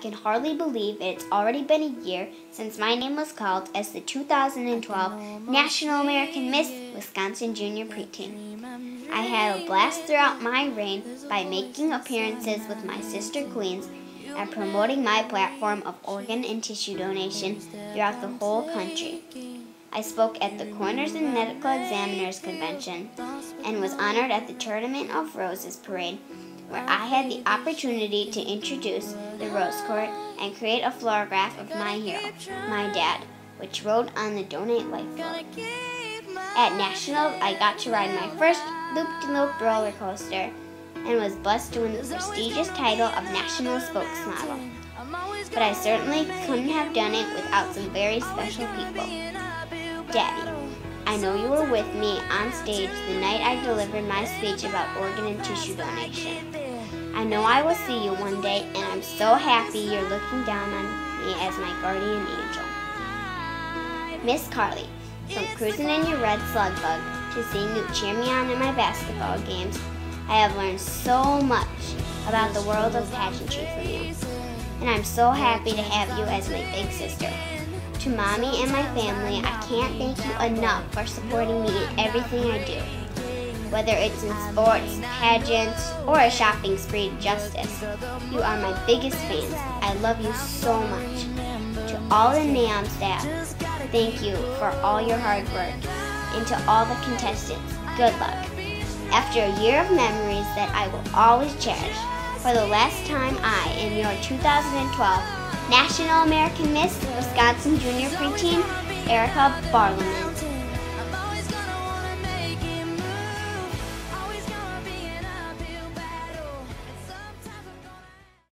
can hardly believe it's already been a year since my name was called as the 2012 National American Miss Wisconsin Junior Preteen. I had a blast throughout my reign by making appearances with my sister queens and promoting my platform of organ and tissue donation throughout the whole country. I spoke at the Coroners and Medical Examiners Convention and was honored at the Tournament of Roses Parade where I had the opportunity to introduce the Rose Court and create a floragraph of my hero, my dad, which rode on the Donate Life float. At Nationals, I got to ride my first loop-de-loop roller coaster and was blessed to win the prestigious title of National Spokesmodel. But I certainly couldn't have done it without some very special people. Daddy, I know you were with me on stage the night I delivered my speech about organ and tissue donation. I know I will see you one day, and I'm so happy you're looking down on me as my guardian angel. Miss Karlee, from cruising in your red slug bug to seeing you cheer me on in my basketball games, I have learned so much about the world of pageantry from you. And I'm so happy to have you as my big sister. To mommy and my family, I can't thank you enough for supporting me in everything I do whether it's in sports, pageants, or a shopping spree to justice. You are my biggest fans. I love you so much. To all the NAM staff, thank you for all your hard work. And to all the contestants, good luck. After a year of memories that I will always cherish, for the last time I am your 2012 National American Miss Wisconsin Junior Preteen, Erica Barlament.